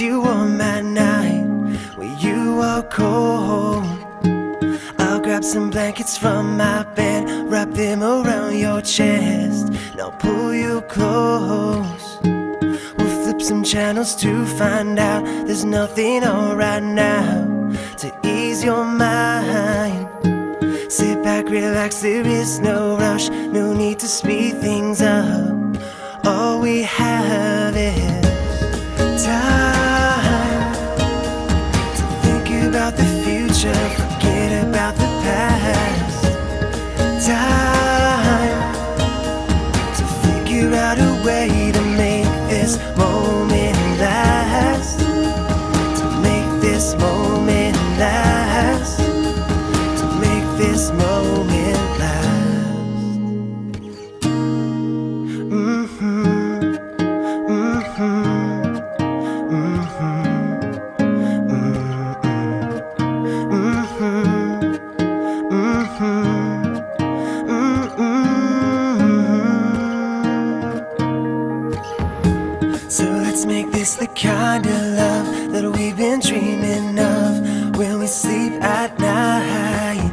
you warm at night when you are cold. I'll grab some blankets from my bed, wrap them around your chest, and I'll pull you close. We'll flip some channels to find out there's nothing on right now to ease your mind. Sit back, relax, there is no rush, no need to speed things up. All we have is kind of love that we've been dreaming of when we sleep at night.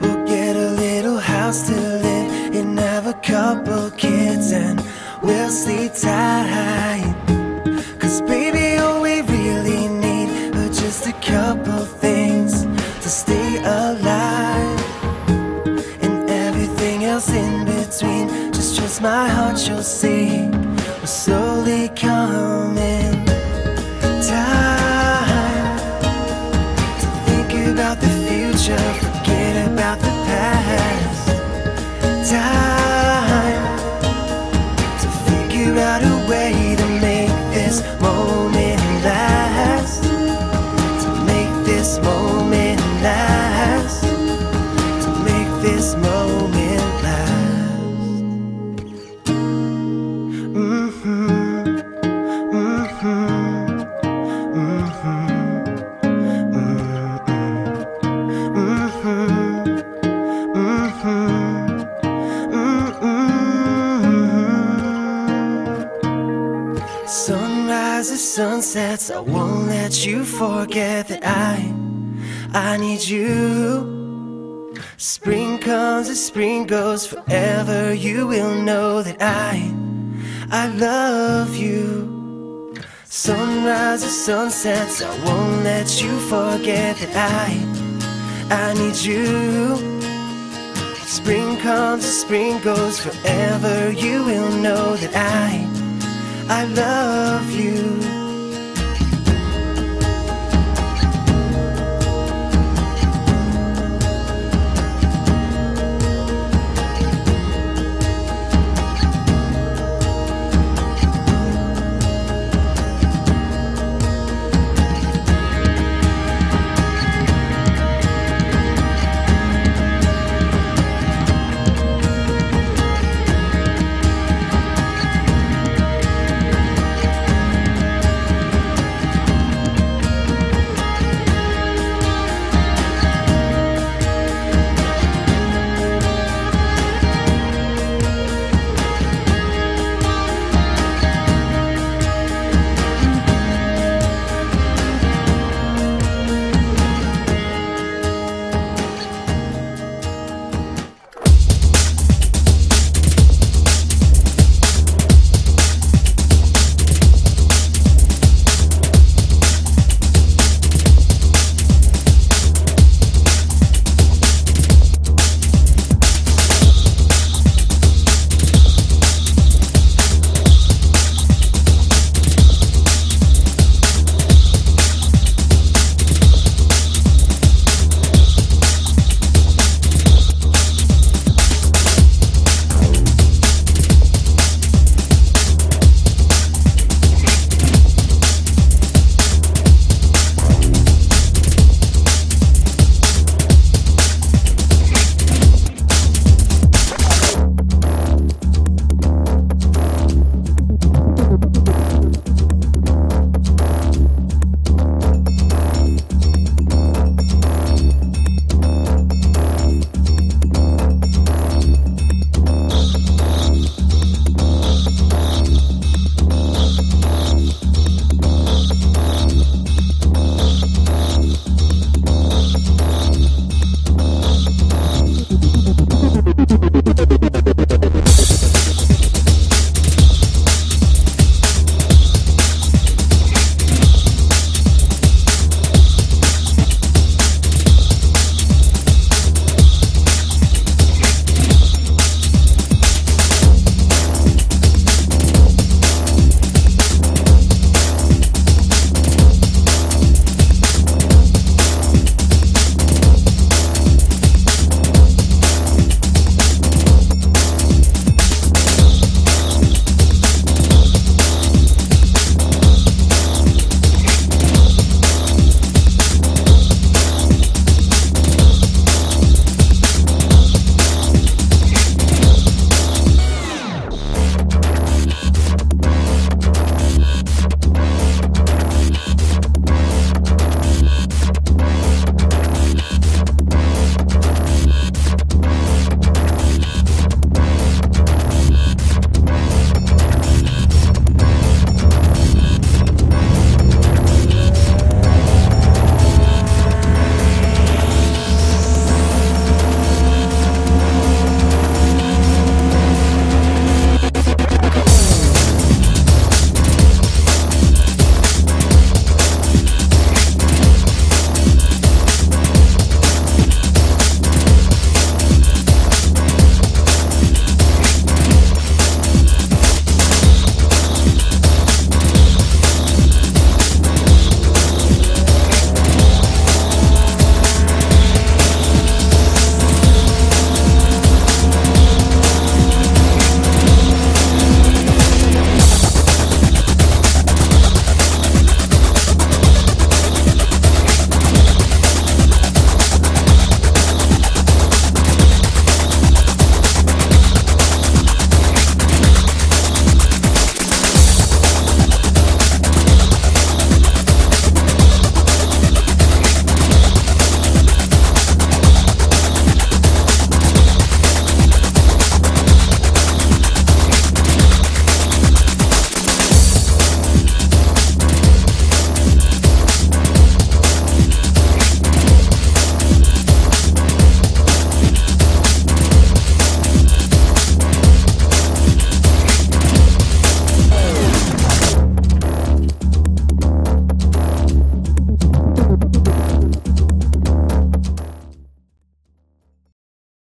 We'll get a little house to live in, have a couple kids, and we'll sleep tight. Cause baby, all we really need are just a couple things to stay alive. And everything else in between, just trust my heart, you'll see. Forget about the past. Time to figure out a way to make this moment last. To make this moment last. To make this moment Sunrises, sunsets, I won't let you forget that I, I need you. Spring comes as spring goes, forever you will know that I, I love you. Sunrises, sunsets, I won't let you forget that I, I need you. Spring comes as spring goes, forever you will know that I, I love you.